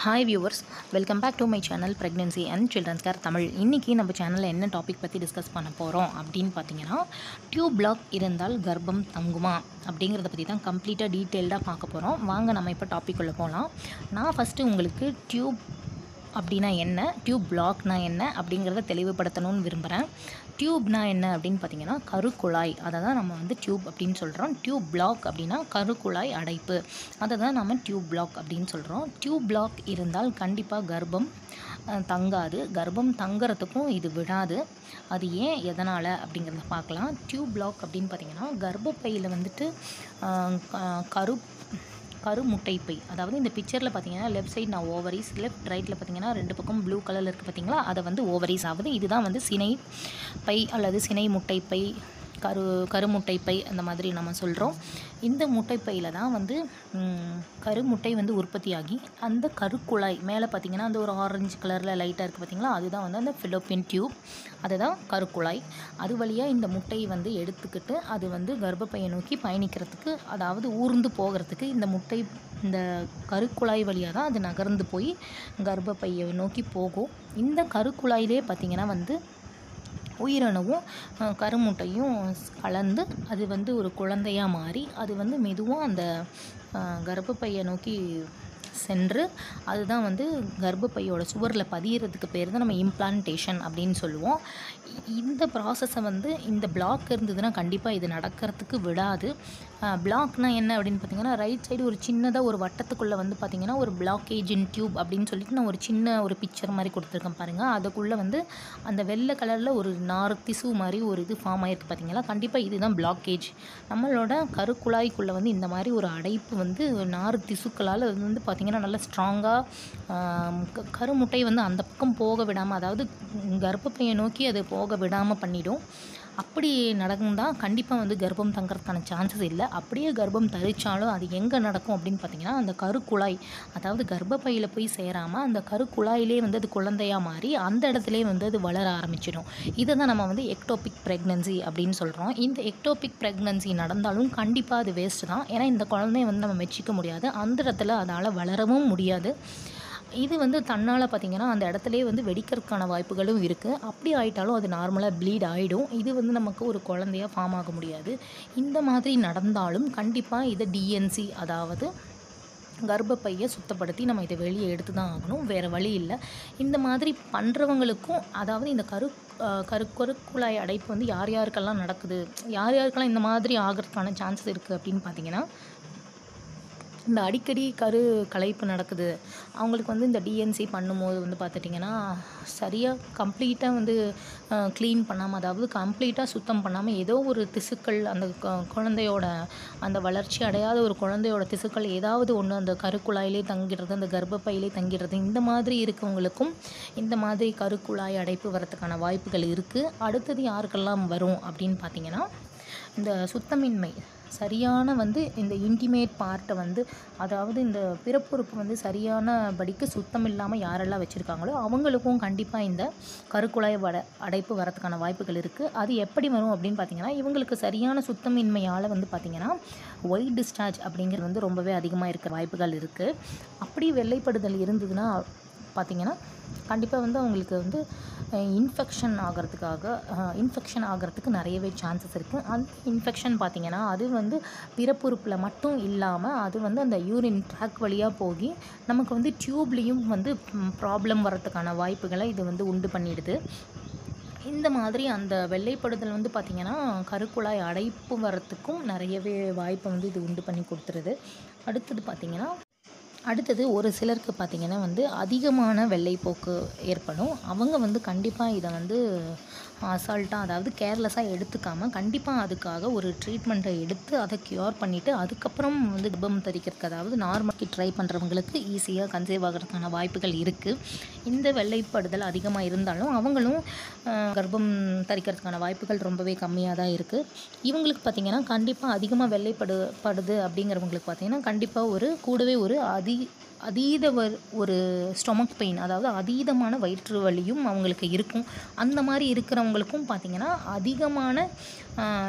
Hi viewers welcome back to my channel pregnancy and children's care Tamil இன்றைக்கி நம்ம சேனலில் என்ன டாபிக் பற்றி டிஸ்கஸ் பண்ண போகிறோம் அப்படின்னு பார்த்தீங்கன்னா டியூப் பிளாக் இருந்தால் கர்ப்பம் தங்குமா அப்படிங்கிறத பற்றி தான் கம்ப்ளீட்டாக டீட்டெயில்டாக பார்க்க போகிறோம் வாங்க நம்ம இப்போ டாபிக் உள்ளே போகலாம் நான் ஃபஸ்ட்டு உங்களுக்கு டியூப் அப்படின்னா என்ன? டியூப் பிளாக்னா என்ன? அப்படிங்கிறத தெளிவுபடுத்தணும்னு விரும்புகிறேன் டியூப்னா என்ன அப்படின்னு பார்த்தீங்கன்னா கருக்குழாய். அதை தான் நம்ம வந்து டியூப் அப்படின்னு சொல்கிறோம் டியூப் பிளாக் அப்படின்னா கருக்குழாய் அடைப்பு. அதை தான் நம்ம டியூப் பிளாக் அப்படின்னு சொல்கிறோம் டியூப் பிளாக் இருந்தால் கண்டிப்பாக கர்ப்பம் தங்காது. கர்ப்பம் தங்குறதுக்கும் இது விடாது. அது ஏன் எதனால் அப்படிங்கிறத பார்க்கலாம். டியூப் பிளாக் அப்படின்னு பார்த்தீங்கன்னா கர்ப்பப்பையில் வந்துட்டு க- கரு கருமுட்டைப்பை. அதாவது இந்த பிக்சரில் பார்த்தீங்கன்னா லெஃப்ட் சைடு நான் ஓவரிஸ் லெஃப்ட் ரைட்டில் பார்த்தீங்கன்னா ரெண்டு பக்கம் ப்ளூ கலரில் இருக்குது பார்த்தீங்களா அதை வந்து ஓவரிஸ் ஆகுது. இதுதான் வந்து சினை பை அல்லது சினை முட்டைப்பை கரு கருமுட்டைப்பை அந்த மாதிரி நம்ம சொல்கிறோம் இந்த முட்டைப்பையில் தான் வந்து கருமுட்டை வந்து உற்பத்தியாகி அந்த கருக்குழாய் மேலே பார்த்திங்கன்னா அந்த ஒரு ஆரஞ்சு கலரில் லைட்டாக இருக்குது பார்த்தீங்களா அதுதான் வந்து அந்த ஃபிலோப்பின் டியூப் அதுதான் கருக்குழாய் அது வழியாக இந்த முட்டையை வந்து எடுத்துக்கிட்டு அது வந்து கர்ப்பப்பையை நோக்கி பயணிக்கிறதுக்கு அதாவது ஊர்ந்து போகிறதுக்கு இந்த முட்டை இந்த கருக்குழாய் வழியாக தான் அது நகர்ந்து போய் கர்ப்பப்பையை நோக்கி போகும். இந்த கருக்குழாயிலே பார்த்திங்கன்னா வந்து உயிரணுவும் கருமுட்டையும் கலந்து அது வந்து ஒரு குழந்தையாக மாறி அது வந்து மெதுவாக அந்த கர்ப்பப்பையை நோக்கி சென்று அதுதான் வந்து கர்ப்பப்பையோட சுவரில் பதியறதுக்கு பேர் தான் நம்ம இம்ப்ளான்டேஷன் அப்படின்னு சொல்லுவோம். இந்த ப்ராசஸை வந்து இந்த பிளாக் இருந்ததுன்னா கண்டிப்பாக இது நடக்கிறதுக்கு விடாது. பிளாக்னா என்ன அப்படின்னு பார்த்தீங்கன்னா ரைட் சைடு ஒரு சின்னதாக ஒரு வட்டத்துக்குள்ளே வந்து பார்த்தீங்கன்னா ஒரு பிளாக்கேஜ் இன் டியூப் அப்படின்னு சொல்லிட்டு நான் ஒரு சின்ன ஒரு பிக்சர் மாதிரி கொடுத்துருக்கேன் பாருங்கள் அதுக்குள்ளே வந்து அந்த வெள்ளை கலரில் ஒரு நார் திசு மாதிரி ஒரு இது ஃபார்ம் ஆயிருக்கு பார்த்தீங்களா கண்டிப்பாக இதுதான் பிளாக்கேஜ் நம்மளோட கருக்குழாய்க்குள்ளே வந்து இந்த மாதிரி ஒரு அடைப்பு வந்து நார் திசுக்களால் அது வந்து பார்த்திங்கன்னா பார்த்திங்கன்னா நல்லா ஸ்ட்ராங்காக கருமுட்டை வந்து அந்த பக்கம் போக விடாமல் அதாவது கர்ப்பப்பையை நோக்கி அது போக விடாமல் பண்ணிடும். அப்படி நடந்தால் கண்டிப்பாக வந்து கர்ப்பம் தங்கிறதுக்கான சான்சஸ் இல்லை. அப்படியே கர்ப்பம் தரிச்சாலும் அது எங்கே நடக்கும் அப்படின்னு பார்த்தீங்கன்னா அந்த கருக்குழாய் அதாவது கர்ப்பப்பையில் போய் சேராமல் அந்த கருக்குழாயிலே வந்து அது குழந்தையாக மாறி அந்த இடத்துலே வந்து அது வளர ஆரம்பிச்சிடும். இதை தான் நம்ம வந்து எக்டோபிக் ப்ரெக்னன்சி அப்படின்னு சொல்கிறோம் இந்த எக்டோபிக் ப்ரெக்னன்சி நடந்தாலும் கண்டிப்பாக அது வேஸ்ட்டு தான். ஏன்னா இந்த குழந்தைய வந்து நம்ம மெச்சிக்க முடியாது. அந்த இடத்துல அதால் வளரவும் முடியாது. இது வந்து தன்னால் பார்த்திங்கன்னா அந்த இடத்துலயே வந்து வெடிக்கிறதுக்கான வாய்ப்புகளும் இருக்குது அப்படி ஆயிட்டாலும் அது நார்மலாக ப்ளீட் ஆகிடும் இது வந்து நமக்கு ஒரு குழந்தையாக ஃபார்ம் ஆக முடியாது. இந்த மாதிரி நடந்தாலும் கண்டிப்பாக இதை டிஎன்சி அதாவது கர்ப்பப்பையை சுத்தப்படுத்தி நம்ம இதை வெளியே எடுத்து தான் ஆகணும். வேறு வழி இல்லை. இந்த மாதிரி பண்ணுறவங்களுக்கும் அதாவது இந்த கரு அஹ் கரு கருக்குழாய் அடைப்பு வந்து யார் யாருக்கெல்லாம் நடக்குது? யார் யாருக்கெல்லாம் இந்த மாதிரி ஆகிறதுக்கான சான்சஸ் இருக்குது அப்படின்னு பார்த்தீங்கன்னா இந்த அடிக்கடி கரு கலைப்பு நடக்குது. அவங்களுக்கு வந்து இந்த டிஎன்சி பண்ணும்போது வந்து பார்த்துட்டிங்கன்னா சரியாக கம்ப்ளீட்டாக வந்து க்ளீன் பண்ணாமல் அதாவது கம்ப்ளீட்டாக சுத்தம் பண்ணாமல் ஏதோ ஒரு திசுக்கள் அந்த குழந்தையோட அந்த வளர்ச்சி அடையாத ஒரு குழந்தையோட திசுக்கள் ஏதாவது ஒன்று அந்த கருக்குழாயிலே தங்கிடுறது அந்த கர்ப்பப்பையிலே தங்கிடுறது இந்த மாதிரி இருக்கவங்களுக்கும் இந்த மாதிரி கருக்குழாய் அடைப்பு வரத்துக்கான வாய்ப்புகள் இருக்குது அடுத்தது யாருக்கெல்லாம் வரும் அப்படின்னு பார்த்தீங்கன்னா இந்த சுத்தமின்மை சரியான வந்து இந்த இன்டிமேட் பார்ட்டை வந்து அதாவது இந்த பிறப்புறுப்பு வந்து சரியான படிக்கு சுத்தம் இல்லாமல் யாரெல்லாம் வச்சுருக்காங்களோ அவங்களுக்கும் கண்டிப்பாக இந்த கருக்குழாய் வட அடைப்பு வரத்துக்கான வாய்ப்புகள் இருக்குது அது எப்படி வரும் அப்படின்னு பார்த்தீங்கன்னா இவங்களுக்கு சரியான சுத்தமின்மையால் வந்து பார்த்திங்கன்னா ஒயிட் டிஸ்சார்ஜ் அப்படிங்கிறது வந்து ரொம்பவே அதிகமாக இருக்கிற வாய்ப்புகள் இருக்குது அப்படி வெள்ளைப்படுதல் இருந்ததுன்னா பார்த்திங்கன்னா கண்டிப்பாக வந்து அவங்களுக்கு வந்து இன்ஃபெக்ஷன் ஆகிறதுக்காக இன்ஃபெக்ஷன் ஆகிறதுக்கு நிறையவே சான்சஸ் இருக்குது அந்த இன்ஃபெக்ஷன் பார்த்திங்கன்னா அது வந்து பிறப்புறுப்பில் மட்டும் இல்லாமல் அது வந்து அந்த யூரின் ட்ராக் வழியாக போய் நமக்கு வந்து டியூப்லேயும் வந்து ப்ராப்ளம் வரதுக்கான வாய்ப்புகளை இது வந்து உண்டு பண்ணிடுது. இந்த மாதிரி அந்த வெள்ளைப்படுதல் வந்து பார்த்திங்கன்னா கருக்குழாய் அடைப்பு வரத்துக்கும் நிறையவே வாய்ப்பை வந்து இது உண்டு பண்ணி கொடுத்துருது. அடுத்தது பார்த்திங்கன்னா அடுத்தது ஒரு சிலருக்கு பார்த்திங்கன்னா வந்து அதிகமான வெள்ளைப்போக்கு ஏற்படும். அவங்க வந்து கண்டிப்பாக இதை வந்து அசால்ட்டாக அதாவது கேர்லெஸ்ஸாக எடுத்துக்காமல் கண்டிப்பாக அதுக்காக ஒரு ட்ரீட்மெண்ட்டை எடுத்து அதை க்யூர் பண்ணிவிட்டு அதுக்கப்புறம் வந்து கர்ப்பம் தரிக்கிறதுக்கு அதாவது நார்மலுக்கு ட்ரை பண்ணுறவங்களுக்கு ஈஸியாக கன்சீவ் ஆகிறதுக்கான வாய்ப்புகள் இருக்குது இந்த வெள்ளைப்படுதல் அதிகமாக இருந்தாலும் அவங்களும் கர்ப்பம் தரிக்கிறதுக்கான வாய்ப்புகள் ரொம்பவே கம்மியாக தான் இருக்குது இவங்களுக்கு பார்த்திங்கன்னா கண்டிப்பாக அதிகமாக வெள்ளைப்படு படுது அப்படிங்கிறவங்களுக்கு பார்த்திங்கன்னா கண்டிப்பாக ஒரு கூடவே ஒரு அதி அதீத வர் ஒரு ஸ்டொமக் பெயின் அதாவது அதீதமான வயிற்று வலியும் அவங்களுக்கு இருக்கும். அந்த மாதிரி இருக்கிறவங்களுக்கும் பார்த்திங்கன்னா அதிகமான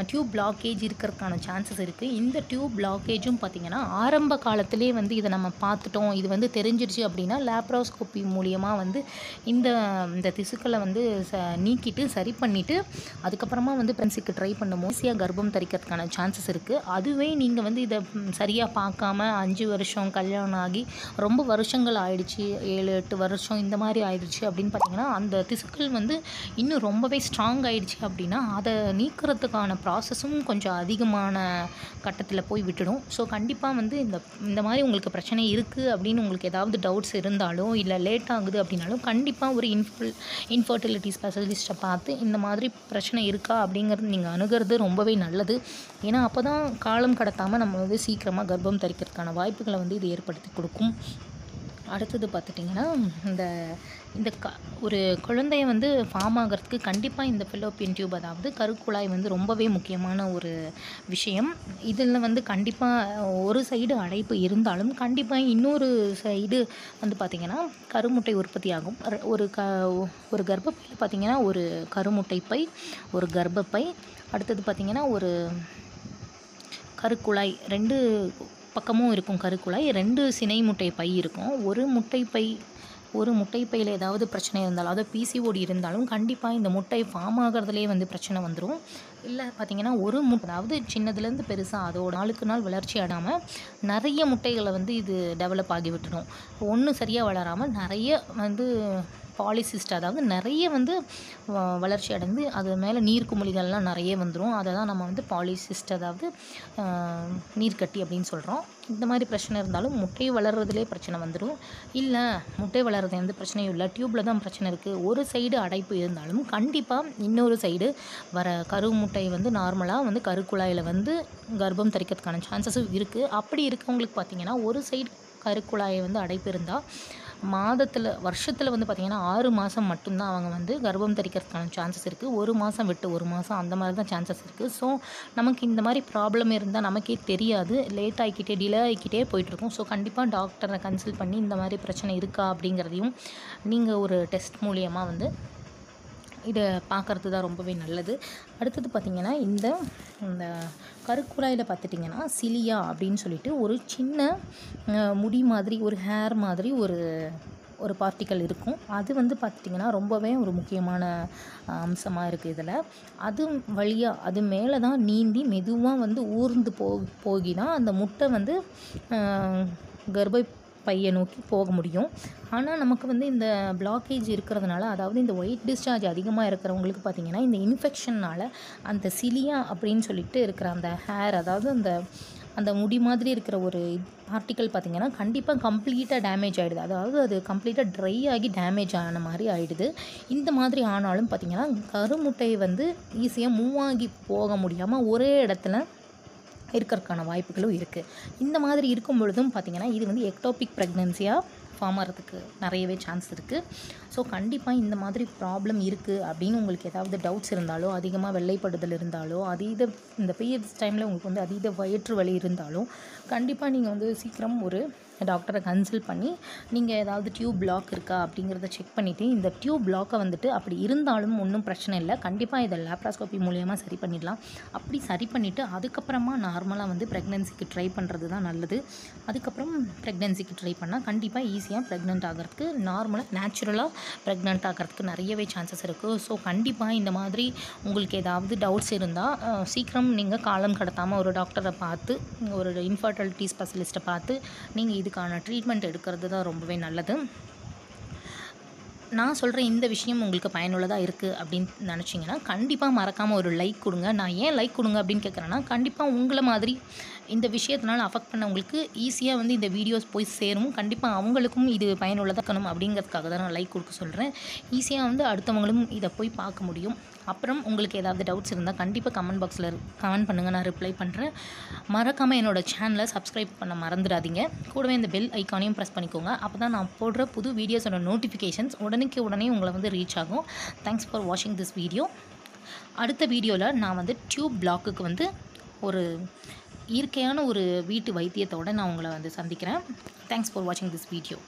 டியூப் பிளாக்கேஜ் இருக்கிறதுக்கான சான்சஸ் இருக்குது இந்த டியூப் பிளாக்கேஜும் பார்த்திங்கன்னா ஆரம்ப காலத்திலே வந்து இதை நம்ம பார்த்துட்டோம். இது வந்து தெரிஞ்சிருச்சு அப்படின்னா லேப்ரோஸ்கோப்பி மூலியமாக வந்து இந்த இந்த திசுக்களை வந்து ச நீக்கிட்டு சரி பண்ணிவிட்டு அதுக்கப்புறமா வந்து பென்சிக்கு ட்ரை பண்ணும் ஈஸியாக கர்ப்பம் தரிக்கிறதுக்கான சான்சஸ் இருக்குது அதுவே நீங்கள் வந்து இதை சரியாக பார்க்காம அஞ்சு வருஷம் கல்யாணம் ஆகி ரொம்ப வருஷங்கள் ஆயிடுச்சு ஏழு எட்டு வருஷம் இந்த மாதிரி ஆயிடுச்சு அப்படின்னு பார்த்தீங்கன்னா அந்த திசுக்கள் வந்து இன்னும் ரொம்பவே ஸ்ட்ராங் ஆயிடுச்சு அப்படின்னா அதை நீக்கிறதுக்கான ப்ராசஸும் கொஞ்சம் அதிகமான கட்டத்தில் போய் விட்டுடும். ஸோ கண்டிப்பாக வந்து இந்த இந்த மாதிரி உங்களுக்கு பிரச்சனை இருக்குது அப்படின்னு உங்களுக்கு ஏதாவது டவுட்ஸ் இருந்தாலும் இல்லை லேட் ஆகுது அப்படின்னாலும் கண்டிப்பாக ஒரு இன்ஃபல் இன்ஃபர்டிலிட்டி ஸ்பெஷலிஸ்ட்டை பார்த்து இந்த மாதிரி பிரச்சனை இருக்கா அப்படிங்கிறது நீங்கள் அணுகிறது ரொம்பவே நல்லது. ஏன்னா அப்போ தான் காலம் கடத்தாமல் நம்ம வந்து சீக்கிரமாக கர்ப்பம் தரிக்கிறதுக்கான வாய்ப்புகளை வந்து இது ஏற்படுத்தி கொடுக்கும். அடுத்தது பார்த்துட்டிங்கன்னா இந்த இந்த க ஒரு குழந்தைய வந்து ஃபார்ம் ஆகிறதுக்கு கண்டிப்பாக இந்த ஃபிலோப்பியன் டியூப் அதாவது கருக்குழாய் வந்து ரொம்பவே முக்கியமான ஒரு விஷயம். இதில் வந்து கண்டிப்பாக ஒரு சைடு அடைப்பு இருந்தாலும் கண்டிப்பாக இன்னொரு சைடு வந்து பார்த்திங்கன்னா கருமுட்டை உற்பத்தி ஆகும் ஒரு க ஒரு கர்ப்பப்பையில் பார்த்திங்கன்னா ஒரு கருமுட்டை பை ஒரு கர்ப்பப்பை அடுத்தது பார்த்திங்கன்னா ஒரு கருக்குழாய் ரெண்டு பக்கமும் இருக்கும் கருக்குழாய் ரெண்டு சினை முட்டை பை இருக்கும். ஒரு முட்டை பை ஒரு முட்டை பையில் ஏதாவது பிரச்சனை இருந்தாலும் அதாவது பிசிஓடி இருந்தாலும் கண்டிப்பாக இந்த முட்டை ஃபார்ம் ஆகிறதுலே வந்து பிரச்சனை வந்துடும் இல்லை பார்த்திங்கன்னா ஒரு முட்டை அதாவது சின்னதுலேருந்து பெருசாக அதோட நாளுக்கு நாள் வளர்ச்சி அடாமல் நிறைய முட்டைகளை வந்து இது டெவலப் ஆகி விட்டுடும் ஒன்று சரியாக வளராமல் நிறைய வந்து பாலிசிஸ்ட் அதாவது நிறைய வந்து வ- வளர்ச்சி அடைந்து அது மேலே நீர்க்குமிழிகள்லாம் நிறைய வந்துடும் அதை தான் நம்ம வந்து பாலிசிஸ்ட் அதாவது நீர்க்கட்டி அப்படின்னு சொல்கிறோம் இந்த மாதிரி பிரச்சனை இருந்தாலும் முட்டை வளர்றதுலே பிரச்சனை வந்துடும் இல்லை முட்டை வளர்றது எந்த பிரச்சனையும் இல்லை. டியூப்பில் தான் பிரச்சனை இருக்குது ஒரு சைடு அடைப்பு இருந்தாலும் கண்டிப்பாக இன்னொரு சைடு வர கரு முட்டை வந்து நார்மலாக வந்து கருக்குழாயில் வந்து கர்ப்பம் தரிக்கிறதுக்கான சான்சஸும் இருக்குது அப்படி இருக்கவங்களுக்கு பார்த்திங்கன்னா ஒரு சைடு கருக்குழாயை வந்து அடைப்பு இருந்தால் மாதத்தில் வருஷத்தில் வந்து பார்த்திங்கன்னா ஆறு மாதம் மட்டும்தான் அவங்க வந்து கர்ப்பம் தரிக்கிறதுக்கான சான்சஸ் இருக்குது ஒரு மாதம் விட்டு ஒரு மாதம் அந்த மாதிரி தான் சான்சஸ் இருக்குது ஸோ நமக்கு இந்த மாதிரி ப்ராப்ளம் இருந்தால் நமக்கே தெரியாது. லேட் ஆகிக்கிட்டே டிலே ஆகிக்கிட்டே போயிட்டுருக்கும். ஸோ கண்டிப்பாக டாக்டரை கன்சல்ட் பண்ணி இந்த மாதிரி பிரச்சனை இருக்கா அப்படிங்கிறதையும் நீங்கள் ஒரு டெஸ்ட் மூலியமாக வந்து இதை பார்க்கறது தான் ரொம்பவே நல்லது. அடுத்தது பார்த்திங்கன்னா இந்த இந்த கருக்குழாயில் பார்த்துட்டிங்கன்னா சிலியா அப்படின்னு சொல்லிட்டு ஒரு சின்ன முடி மாதிரி ஒரு ஹேர் மாதிரி ஒரு ஒரு பார்ட்டிக்கல் இருக்கும். அது வந்து பார்த்துட்டிங்கன்னா ரொம்பவே ஒரு முக்கியமான அம்சமாக இருக்குது இதில். அது வழியாக அது மேலே தான் நீந்தி மெதுவாக வந்து ஊர்ந்து போ போகி தான் அந்த முட்டை வந்து கர்ப்பை கர்ப்ப பையை நோக்கி போக முடியும். ஆனால் நமக்கு வந்து இந்த பிளாக்கேஜ் இருக்கிறதுனால அதாவது இந்த ஒயிட் டிஸ்சார்ஜ் அதிகமாக இருக்கிறவங்களுக்கு பார்த்திங்கன்னா இந்த இன்ஃபெக்ஷன்னால் அந்த சிலியா அப்படின்னு சொல்லிட்டு இருக்கிற அந்த ஹேர் அதாவது அந்த அந்த முடி மாதிரி இருக்கிற ஒரு ஆர்டிக்கல் பார்த்திங்கன்னா கண்டிப்பாக கம்ப்ளீட்டாக டேமேஜ் ஆகிடுது அதாவது அது கம்ப்ளீட்டாக ட்ரை ஆகி டேமேஜ் ஆன மாதிரி ஆகிடுது இந்த மாதிரி ஆனாலும் பார்த்திங்கன்னா கருமுட்டை வந்து ஈஸியாக மூவ் ஆகி போக முடியாமல் ஒரே இடத்துல இருக்கிறதுக்கான வாய்ப்புகளும் இருக்குது இந்த மாதிரி இருக்கும் பொழுதும் பார்த்திங்கன்னா இது வந்து எக்டோபிக் ப்ரெக்னென்சியாக ஃபார்ம் ஆகிறதுக்கு நிறையவே சான்ஸ் இருக்குது ஸோ கண்டிப்பாக இந்த மாதிரி ப்ராப்ளம் இருக்குது அப்படின்னு உங்களுக்கு ஏதாவது டவுட்ஸ் இருந்தாலோ அதிகமாக வெள்ளைப்படுதல் இருந்தாலோ அதீத இந்த பீரியட்ஸ் டைமில் உங்களுக்கு வந்து அதீத வயிற்று வலி இருந்தாலும் கண்டிப்பாக நீங்கள் வந்து சீக்கிரம் ஒரு டாக்டரை கன்சல்ட் பண்ணி நீங்கள் ஏதாவது டியூப் பிளாக் இருக்கா அப்படிங்கிறத செக் பண்ணிவிட்டு இந்த டியூப் பிளாக்கை வந்துட்டு அப்படி இருந்தாலும் ஒன்றும் பிரச்சனை இல்லை. கண்டிப்பாக இதை லேப்ராஸ்கோபி மூலியமாக சரி பண்ணிடலாம். அப்படி சரி பண்ணிவிட்டு அதுக்கப்புறமா நார்மலாக வந்து ப்ரெக்னென்சிக்கு ட்ரை பண்ணுறது தான் நல்லது. அதுக்கப்புறம் ப்ரெக்னென்சிக்கு ட்ரை பண்ணால் கண்டிப்பாக ஈஸியாக ப்ரெக்னென்ட் ஆகிறதுக்கு நார்மலாக நேச்சுரலாக ப்ரெக்னென்ட் ஆகிறதுக்கு நிறையவே சான்சஸ் இருக்குது ஸோ கண்டிப்பாக இந்த மாதிரி உங்களுக்கு ஏதாவது டவுட்ஸ் இருந்தால் சீக்கிரம் நீங்கள் காலம் கடத்தாமல் ஒரு டாக்டரை பார்த்து ஒரு இன்ஃபர்டிலிட்டி ஸ்பெஷலிஸ்ட்டை பார்த்து நீங்கள் இது இதுக்கான ட்ரீட்மெண்ட் எடுக்கிறது தான் ரொம்பவே நல்லது. நான் சொல்கிற இந்த விஷயம் உங்களுக்கு பயனுள்ளதாக இருக்குது அப்படின்னு நினச்சிங்கன்னா கண்டிப்பாக மறக்காமல் ஒரு லைக் கொடுங்க. நான் ஏன் லைக் கொடுங்க அப்படின்னு கேட்குறேன்னா கண்டிப்பாக உங்களை மாதிரி இந்த விஷயத்தினால அஃபெக்ட் பண்ணவங்களுக்கு ஈஸியாக வந்து இந்த வீடியோஸ் போய் சேரும். கண்டிப்பாக அவங்களுக்கும் இது பயனுள்ளதாக இருக்கணும் அப்படிங்கிறதுக்காக தான் நான் லைக் கொடுக்க சொல்கிறேன் ஈஸியாக வந்து அடுத்தவங்களும் இதை போய் பார்க்க முடியும். அப்புறம் உங்களுக்கு ஏதாவது டவுட்ஸ் இருந்தால் கண்டிப்பாக கமெண்ட் பாக்ஸில் கமெண்ட் பண்ணுங்கள் நான் ரிப்ளை பண்ணுறேன் மறக்காமல் என்னோடய சேனலை சப்ஸ்கிரைப் பண்ண மறந்துடாதீங்க. கூடவே இந்த பெல் ஐக்கானையும் ப்ரெஸ் பண்ணிக்கோங்க. அப்போ தான் நான் போடுற புது வீடியோஸோட நோட்டிஃபிகேஷன்ஸ் உடனுக்கு உடனே உங்களை வந்து ரீச் ஆகும். தேங்க்ஸ் ஃபார் வாட்சிங் திஸ் வீடியோ அடுத்த வீடியோவில் நான் வந்து டியூப் பிளாக்குக்கு வந்து ஒரு இயற்கையான ஒரு வீட்டு வைத்தியத்தோட நான் உங்களை வந்து சந்திக்கிறேன். தேங்க்ஸ் ஃபார் வாட்சிங் திஸ் வீடியோ